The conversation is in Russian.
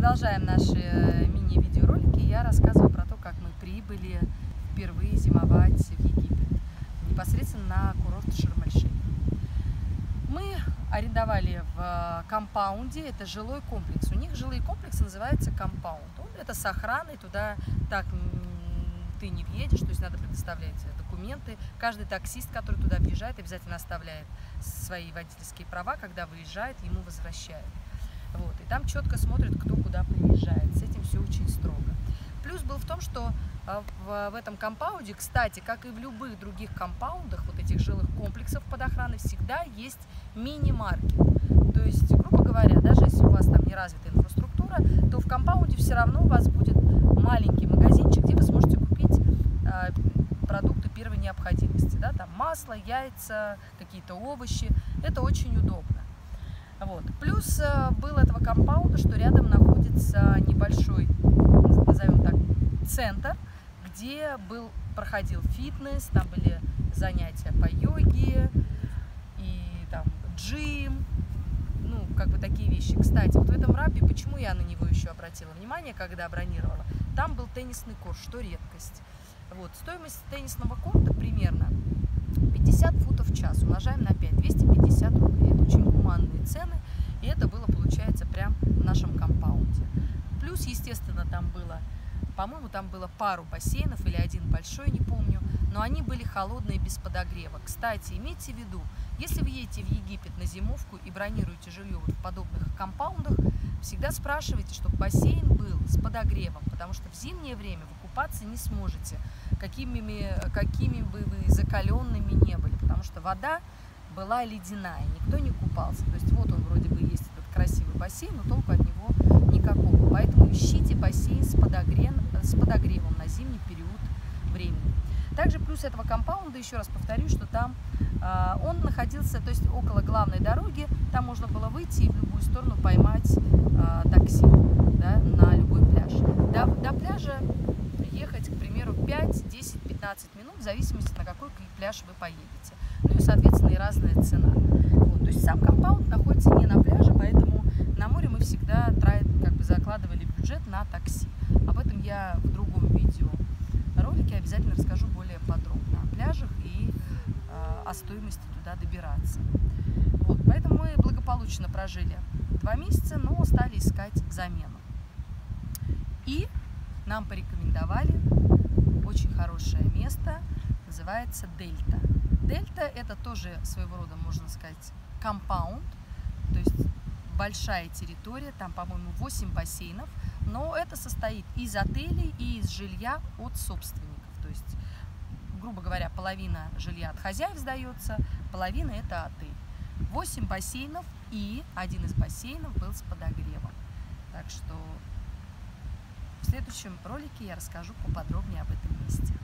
Продолжаем наши э, мини-видеоролики. Я рассказываю про то, как мы прибыли впервые зимовать в Египет, непосредственно на курорт Шарм-эль-Шейх. Мы арендовали в э, компаунде, это жилой комплекс. У них жилые комплексы называются компаунд. Это с охраной, туда так ты не въедешь, то есть надо предоставлять документы. Каждый таксист, который туда въезжает, обязательно оставляет свои водительские права, когда выезжает, ему возвращают. Вот, и там четко смотрят, кто куда приезжает. С этим все очень строго. Плюс был в том, что а, в, в этом компаунде, кстати, как и в любых других компаундах, вот этих жилых комплексов под охраной, всегда есть мини-маркет. То есть, грубо говоря, даже если у вас там не развита инфраструктура, то в компаунде все равно у вас будет маленький магазинчик, где вы сможете купить э, продукты первой необходимости. Да? Там масло, яйца, какие-то овощи. Это очень удобно. Вот. Плюс э, был этого компаунда, что рядом находится небольшой, назовем так, центр, где был, проходил фитнес, там были занятия по йоге и там джим, ну, как бы такие вещи. Кстати, вот в этом рабе, почему я на него еще обратила внимание, когда бронировала, там был теннисный корт, что редкость. Вот, стоимость теннисного корта примерно 50 футов в час, умножаем на 5, 250 рублей. Это очень гуманные цены, и это было, получается, прям в нашем компаунде. Плюс, естественно, там было, по-моему, там было пару бассейнов или один большой, не помню, но они были холодные, без подогрева. Кстати, имейте в виду, если вы едете в Египет на зимовку и бронируете жилье вот в подобных компаундах, всегда спрашивайте, чтобы бассейн был с подогревом, потому что в зимнее время вы купаться не сможете какими, какими бы вы закаленными не были, что вода была ледяная, никто не купался. То есть вот он вроде бы есть этот красивый бассейн, но толку от него никакого. Поэтому ищите бассейн с, подогрев, с подогревом на зимний период времени. Также плюс этого компаунда, еще раз повторю, что там э, он находился, то есть около главной дороги, там можно было выйти и в любую сторону поймать э, такси да, на любой пляж. До, до пляжа ехать, к примеру, 5, 10, 15 минут, в зависимости на какой пляж вы поедете. Ну и, соответственно, и разная цена. Вот, то есть сам компаунд находится не на пляже, поэтому на море мы всегда как бы закладывали бюджет на такси. Об этом я в другом видео ролике обязательно расскажу более подробно о пляжах и э, о стоимости туда добираться. Вот, поэтому мы благополучно прожили два месяца, но стали искать замену. И нам порекомендовали называется Дельта. Дельта это тоже своего рода, можно сказать, компаунд, то есть большая территория, там, по-моему, 8 бассейнов, но это состоит из отелей и из жилья от собственников, то есть, грубо говоря, половина жилья от хозяев сдается, половина это отель. 8 бассейнов и один из бассейнов был с подогревом. Так что в следующем ролике я расскажу поподробнее об этом месте.